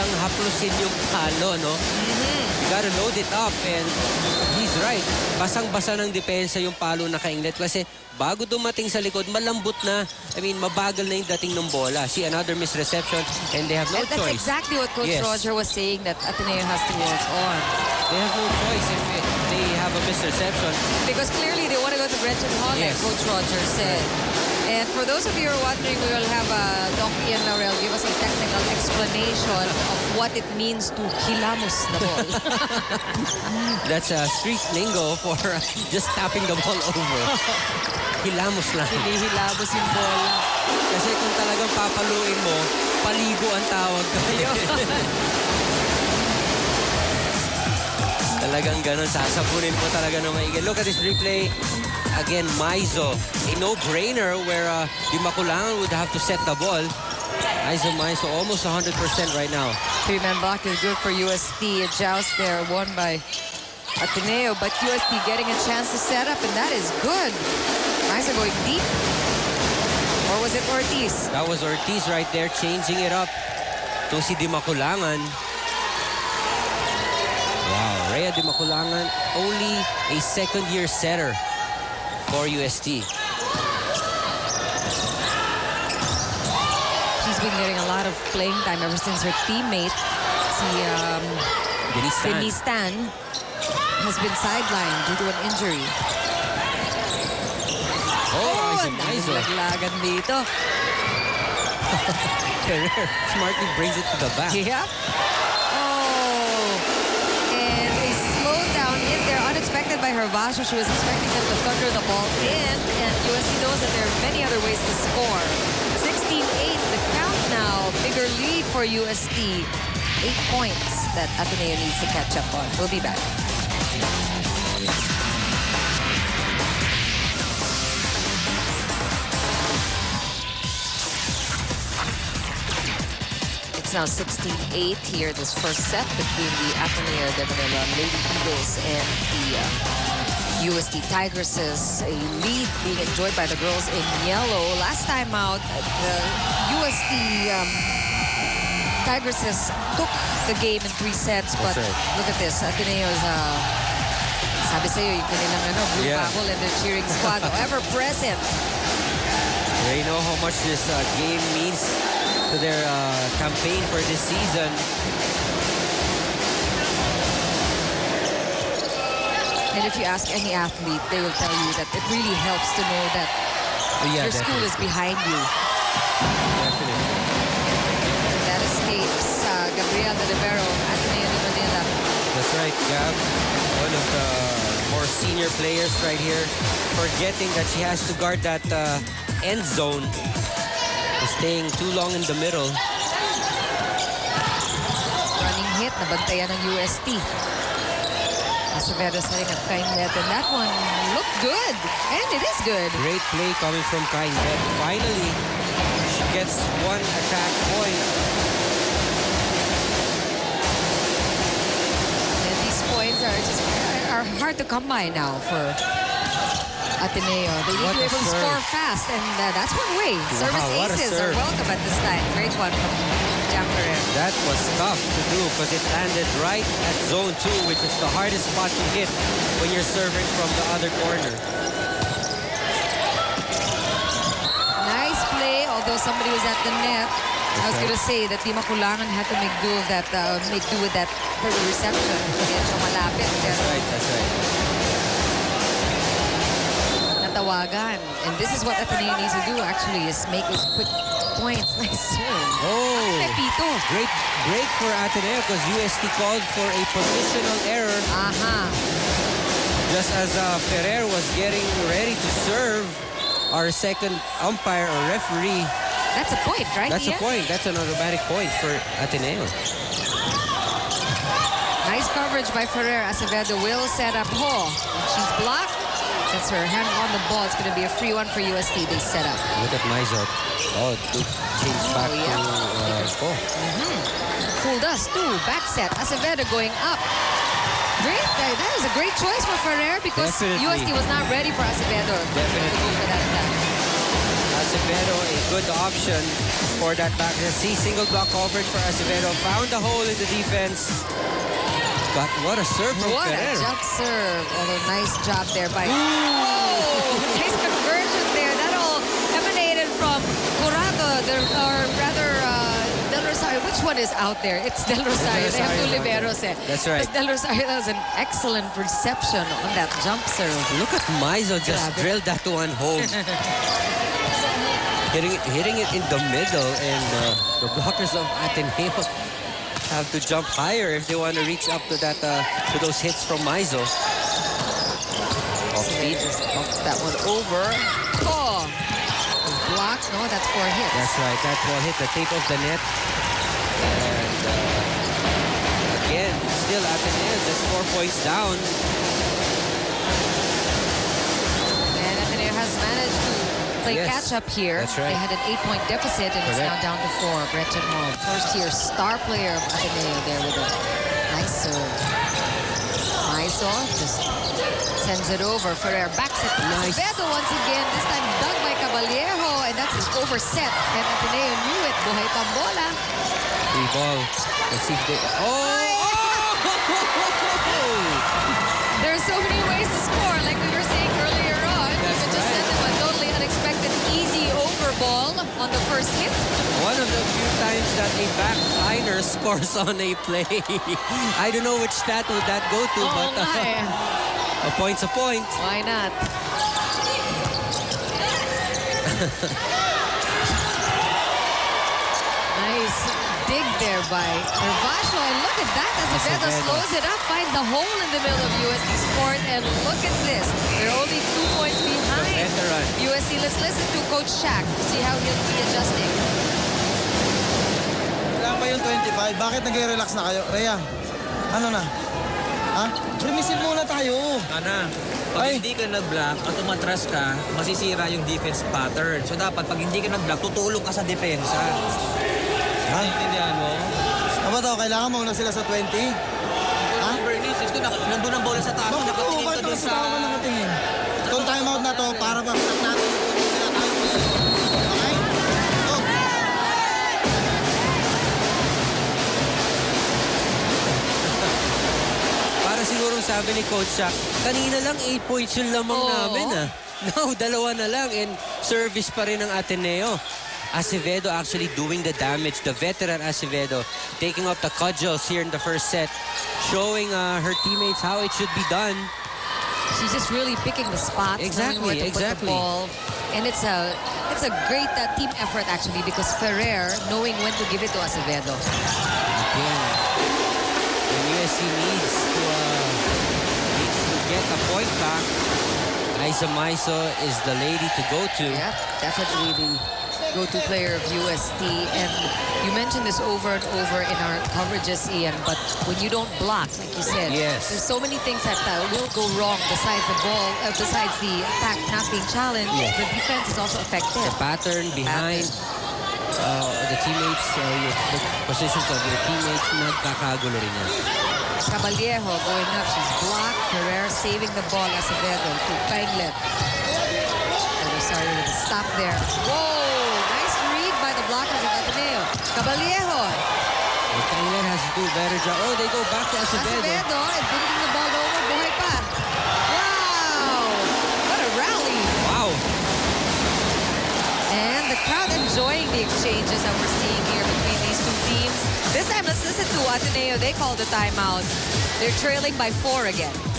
lang haplusin yung palo, no? You gotta load it up and he's right. Basang-basa ng depensa yung palo na kainglet kasi bago dumating sa likod, malambot na. I mean, mabagal na yung dating ng bola. See, another misreception and they have no And that's choice. exactly what Coach Yes. Roger was saying that Ateneo has to work on. They have no choice if they have a misreception. Because clearly they want to go to Gretchen Hall, Yes. like Coach Roger said. And for those of you who are wondering, we will have uh, Doc Ian Laurel give us a technical explanation of what it means to hilamos the ball. That's a street lingo for uh, just tapping the ball over. Hilamos lang. Hinihilamos yung bola. Kasi kung talagang papaluin mo, paligo ang tawag talagang ganun, sasabunin mo talaga ng maigil. Look at this replay. Again, Maizo. A no-brainer where uh, Dimaculangan would have to set the ball. Maizo, Maizo, almost 100% right now. Three-man block is good for UST. A joust there won by Ateneo, but UST getting a chance to set up, and that is good. Nice going deep. Or was it Ortiz? That was Ortiz right there changing it up. Itong si Dimaculangan. Rhea Dimaculangan, only a second-year setter for UST. She's been getting a lot of playing time ever since her teammate, si um, Denise Tan. Denise Tan, has been sidelined due to an injury. Oh, ang daming Maizo. laglagan dito. Ferrer smartly brings it to the back. Yeah. By Gervacio. She was expecting them to thunder the ball in, and UST knows that there are many other ways to score. 16-8, the count now. Bigger lead for UST. Eight points that Ateneo needs to catch up on. We'll be back. It's now 16-8 here, this first set between the Ateneo de Manila Lady Eagles and the uh, UST Tigresses. A lead being enjoyed by the girls in yellow. Last time out, the UST um, Tigresses took the game in three sets, but right. look at this. Ateneo's uh, sabi sa'yo, yung kanilang ano, blue Yeah. bubble and the cheering squad, ever present. They know how much this uh, game means to their uh, campaign for this season. And if you ask any athlete, they will tell you that it really helps to know that Oh, yeah, your school is behind you. Definitely. That escapes uh, Gabriela de Rivero, de Manila. That's right, Gab. One of the more senior players right here. Forgetting that she has to guard that uh, end zone. Staying too long in the middle. Running hit, nabantayan ng UST. Acevedo sa ring at Cainglet, and that one looked good. And it is good. Great play coming from Cainglet. Finally, she gets one attack point. And these points are just are hard to come by now for Ateneo. They need What to be able to serve. score fast, and uh, that's one way. Service aces are welcome at this time. Great one from Ferrer. That was tough to do because it landed right at zone two, which is the hardest spot to hit when you're serving from the other corner. Nice play, although somebody was at the net. I was going to say that Dimaculangan had to make do that, uh, make do with that reception. That's right, that's right. And this is what Ateneo needs to do actually, is make those quick points. Nice serve. Oh, Pepito. great break for Ateneo because UST called for a positional error Aha. just as uh, Ferrer was getting ready to serve our second umpire or referee. That's a point, right? That's a point. That's an automatic point for Ateneo. Nice coverage by Ferrer. Acevedo will set up Ho. She's blocked, gets her hand on the ball. It's going to be a free one for UST. They set up. Look at Mizot. Oh, good change back yeah. to uh, oh. Fooled us too. Back set. Acevedo going up. Great. That is a great choice for Ferrer because Definitely. UST was not ready for Acevedo Definitely. for that attack. Acevedo a good option for that back. See single block coverage for Acevedo. Found the hole in the defense. Got what a serve from What a jump serve. Although nice job there by... Whoa! Nice conversion there. That all emanated from the, or rather uh, Del Rosario. Which one is out there? It's Del Rosario. They have two Rosario. liberos eh. That's right. But Del Rosario has an excellent reception on that jump serve. Look at Maizo just Grabe. drilled that to one home. hitting, it, hitting it in the middle and uh, the blockers of Ateneo have to jump higher if they want to reach up to that uh, to those hits from Maizo. Off He speed. just bumps that one over. Oh! It's blocked. No, that's four hits. That's right. That ball hit the tape of the net. And uh, again, still Ateneo just four points down. And Ateneo has managed to play Yes, catch up here. that's right. They had an eight-point deficit, and it's now down to four. Gretchen Ho, first-year star player of Ateneo there with a nice serve. Maizo just sends it over. Ferrer backs it. Nice. Acevedo once again, this time dug by Caballero, and that's his overset. And Ateneo knew it. Buhay Pambola. Three ball. Let's see if they... Oh! There's first hit. One of the few times that a backliner scores on a play. I don't know which stat would that go to, Oo but eh. uh, a point's a point. Why not? dig there by Hervasio. And look at that. Acevedo Acevedo. slows it up, finds the hole in the middle of USD Sport. And look at this. They're only two points behind. USC, let's listen to Coach Shaq to see how he'll be adjusting. Kailangan pa yung 25. Bakit nag-relax na kayo? Rhea, ano na? Ha? Remisin muna tayo. Ana, pag Ay. hindi ka nag-block at umatras ka, masisira yung defense pattern. So dapat pag hindi ka nag-block, tutulong ka sa depensa. Ha? Naintindihan mo? Ano ba to? Kailangan mauna sila sa 20? Ha? Bernice, ito, nak- nandun ang bola sa taas, Bakit ako? nakatingin ka Bakit dun ako sa... sa tao ka nakatingin? Itong timeout na to para makita natin kung sila tayo. Okay? Go. Para sigurong sabi ni Coach Shaq, kanina lang 8 points yung lamang Oo. namin ah. Now, dalawa na lang and service pa rin ng Ateneo. Acevedo actually doing the damage. The veteran Acevedo taking up the cudgels here in the first set. Showing uh, her teammates how it should be done. She's just really picking the spots, Exactly, to exactly. put the ball. And it's a it's a great uh, team effort actually because Ferrer knowing when to give it to Acevedo. Again, when UST needs to, uh, needs to get a point back, Aiza Maizo is the lady to go to. Yep, definitely the go-to player of UST. And you mentioned this over and over in our coverages, Ian, but when you don't block, like you said, Yes. there's so many things that uh, will go wrong besides the ball, uh, besides the attack not being challenged. Yes. The defense is also affected. the pattern behind uh, the teammates, uh, your, the positions of your teammates, nagkakagulo rin yan. Caballero going up. She's blocked. Ferrer saving the ball. as a Acevedo to Panglet. With a stop there. Whoa! Nice read by the blockers of The Thailand has to do a better job. Oh, they go back to Acevedo. Acevedo eh, and bringing the ball over. Buhay pa. Wow! What a rally. Wow. And the crowd enjoying the exchanges that we're seeing here between these two teams. This time, let's listen to Ateneo. They called the timeout. They're trailing by four again.